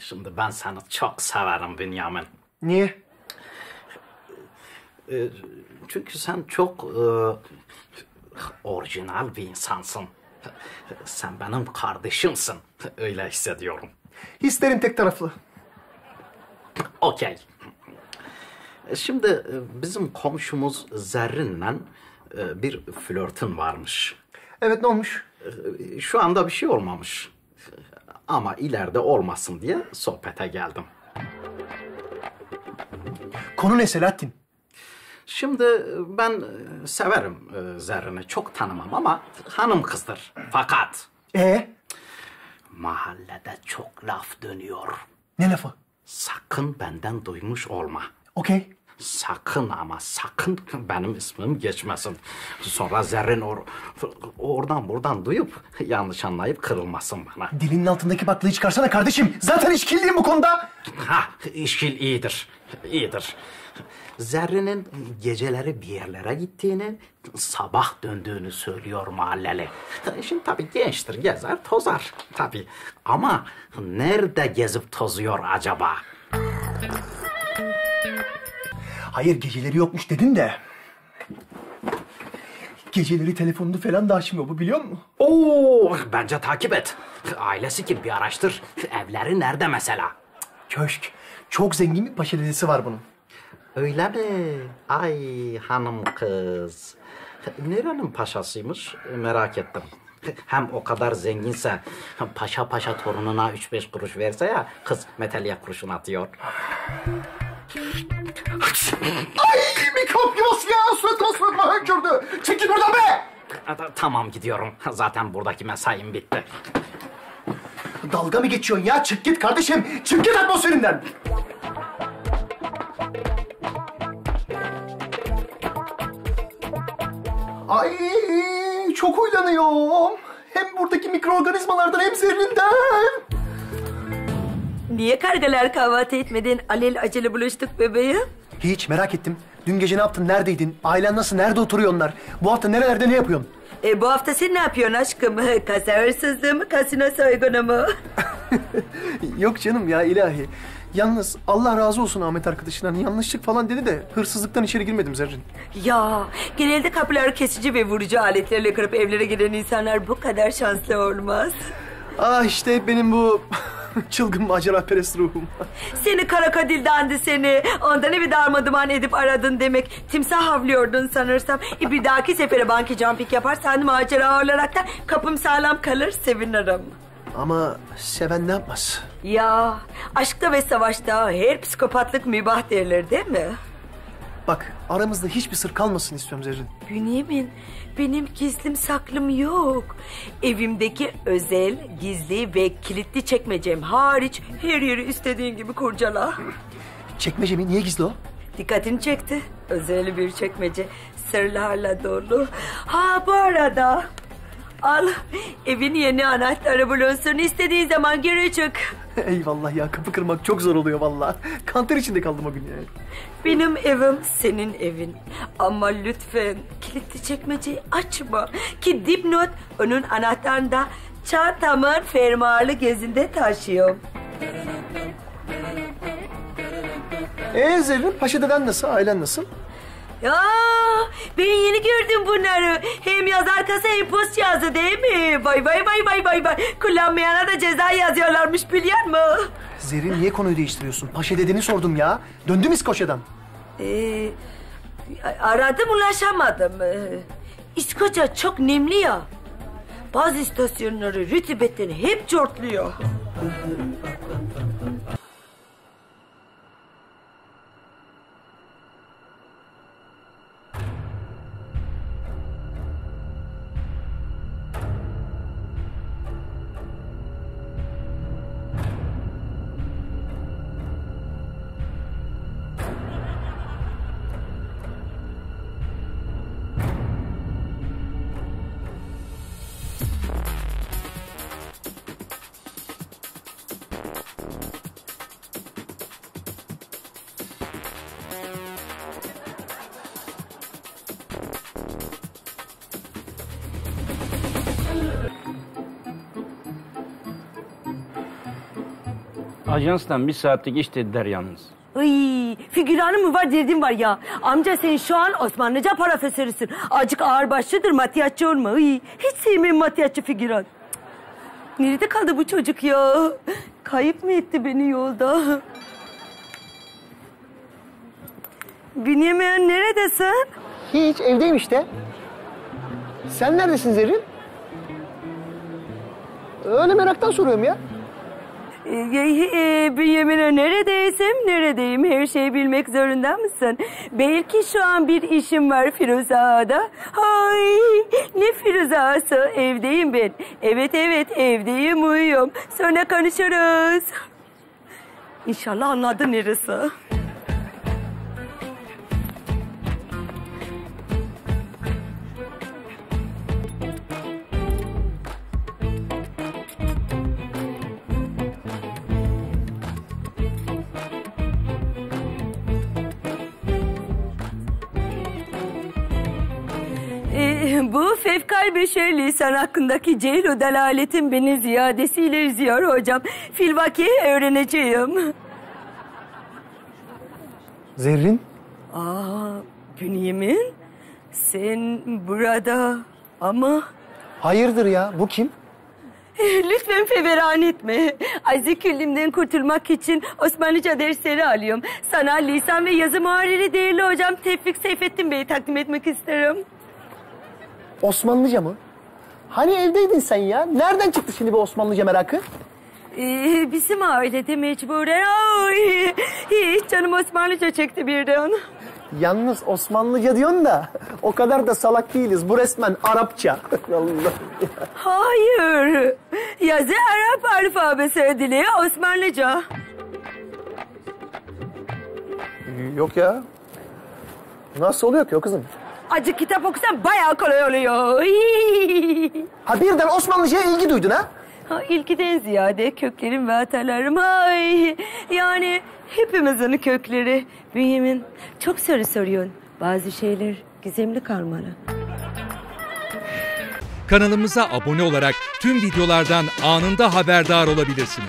Şimdi ben seni çok severim Bünyamin. Niye? Ee, çünkü sen çok e, orijinal bir insansın. Sen benim kardeşimsin. Öyle hissediyorum. Hislerin tek taraflı. Okey. Şimdi e, bizim komşumuz Zerrin'le e, bir flörtün varmış. Evet ne olmuş? E, Şu anda bir şey olmamış. Ama ileride olmasın diye sohbete geldim. Konu ne Selahattin? Şimdi ben e, severim e, Zerrin'i. Çok tanımam ama hanım kızdır. Fakat Ee? mahallede çok laf dönüyor. Ne lafı? Sakın benden duymuş olma. Okey. Sakın ama sakın benim ismim geçmesin. Sonra Zerrin or oradan buradan duyup yanlış anlayıp kırılmasın bana. Dilinin altındaki baklayı çıkarsana kardeşim. Zaten işkilliyim bu konuda. Ha işkil iyidir, iyidir. Zerrin'in geceleri bir yerlere gittiğini, sabah döndüğünü söylüyor mahalleli. Şimdi tabii gençtir, gezer, tozar tabii. Ama nerede gezip tozuyor acaba? Hayır geceleri yokmuş dedin de. Geceleri telefonunu falan da açmıyor bu biliyor musun? Oo, bence takip et. Ailesi kim bir araştır. Evleri nerede mesela? Köşk. Çok zengin bir paşa dedesi var bunun. Öyle mi? Ay hanım kız. Nerenin paşasıymış merak ettim. Hem o kadar zenginse paşa paşa torununa üç beş kuruş verse ya kız meteliye kurşun atıyor. Ay mikrop yuvası ya suratıma suratıma hönkürdü. Çekil buradan be. Ta- Tamam gidiyorum. Zaten buradaki mesaim bitti. Dalga mı geçiyorsun ya? Çık git kardeşim. Çık git atmosferinden. Ay çok huylanıyorum. Hem buradaki mikroorganizmalardan hem zerrinden. Niye kargalar kahvaltı etmeden alel acele buluştuk bebeğim? Hiç merak ettim. Dün gece ne yaptın? Neredeydin? Ailen nasıl? Nerede oturuyor onlar? Bu hafta nerelerde ne yapıyorsun? E, bu hafta sen ne yapıyorsun aşkım? Kasa hırsızlığı mı, kasino soygunu mu? Yok canım ya ilahi. Yalnız Allah razı olsun Ahmet arkadaşından. Yanlışlık falan dedi de hırsızlıktan içeri girmedim Zerrin. ya, genelde kapıları kesici ve vurucu aletlerle kırıp evlere giren insanlar bu kadar şanslı olmaz. Ah işte benim bu çılgın macera perest ruhum. Seni kara kadil seni. Ondan evi darmaduman edip aradın demek. Timsah havlıyordun sanırsam. E, bir dahaki sefere banki jumping yaparsan macera olarak da kapım sağlam kalır sevinirim. Ama seven ne yapmaz? Ya aşkta ve savaşta her psikopatlık mübah derler değil mi? Bak aramızda hiçbir sır kalmasın istiyorum Zerrin. Bünyamin benim gizlim saklım yok. Evimdeki özel, gizli ve kilitli çekmecem hariç her yeri istediğin gibi kurcala. Çekmece mi? Niye gizli o? Dikkatini çekti. Özel bir çekmece sırlarla dolu. Ha bu arada al evin yeni anahtarı bulunsun. İstediğin zaman gir çık. Eyvallah ya kapı kırmak çok zor oluyor vallahi. Kanter içinde kaldım o gün yani. Benim evim senin evin. Ama lütfen kilitli çekmeceyi açma. Ki dipnot onun anahtarını da çantamın fermuarlı gezinde taşıyorum. Ee Zerrin paşa deden nasıl? Ailen nasıl? Ya ben yeni gördüm bunları. Hem yazar kasa hem post yazı değil mi? Vay vay vay vay vay vay. Kullanmayana da ceza yazıyorlarmış biliyor musun? Zerrin niye konuyu değiştiriyorsun? Paşa dedeni sordum ya. Döndüm İskoçya'dan. Ee, aradım ulaşamadım. Ee, İskoçya çok nemli ya. Bazı istasyonları rütübetten hep cortluyor. Ajanstan bir saatlik iş dediler yalnız. Ay, figüranı mı var derdim var ya. Amca sen şu an Osmanlıca profesörüsün. Acık ağır başlıdır maddiyatçı olma. Ay, hiç sevmem maddiyatçı figüran. Cık, Nerede kaldı bu çocuk ya? Kayıp mı etti beni yolda? Bünyamin neredesin? Hiç evdeyim işte. Sen neredesin Zerrin? Öyle meraktan soruyorum ya. Ee, Bünyamin'e neredeysem neredeyim her şeyi bilmek zorunda mısın? Belki şu an bir işim var Firuze Ağa'da. Ne Firuze evdeyim ben. Evet evet evdeyim uyuyorum. Sonra konuşuruz. İnşallah anladı neresi. bu fevkal beşer lisan hakkındaki cehil delaletin beni ziyadesiyle üzüyor hocam. Filvaki öğreneceğim. Zerrin? Aa, Bünyamin sen burada ama Hayırdır ya? Bu kim? lütfen feveran etme. Aziz küllimden kurtulmak için Osmanlıca dersleri alıyorum. Sana lisan ve yazı muharriri değerli hocam Tevfik Seyfettin Bey'i takdim etmek isterim. Osmanlıca mı? Hani evdeydin sen ya? Nereden çıktı şimdi bu Osmanlıca merakı? Ee, bizim ailede mecburen. Ay, hiç canım Osmanlıca çekti birden. Yalnız Osmanlıca diyorsun da o kadar da salak değiliz. Bu resmen Arapça. Allah. Hayır. Yazı Arap alfabesi dili Osmanlıca. Yok ya. Nasıl oluyor ki o kızım? Acık kitap okusan bayağı kolay oluyor. Ha birden Osmanlıca'ya ilgi duydun ha? Ha, İlkiden ziyade köklerim ve atalarım. Ay, yani hepimizin kökleri. Bünyamin çok soru soruyorsun. Bazı şeyler gizemli kalmalı. Kanalımıza abone olarak tüm videolardan anında haberdar olabilirsiniz.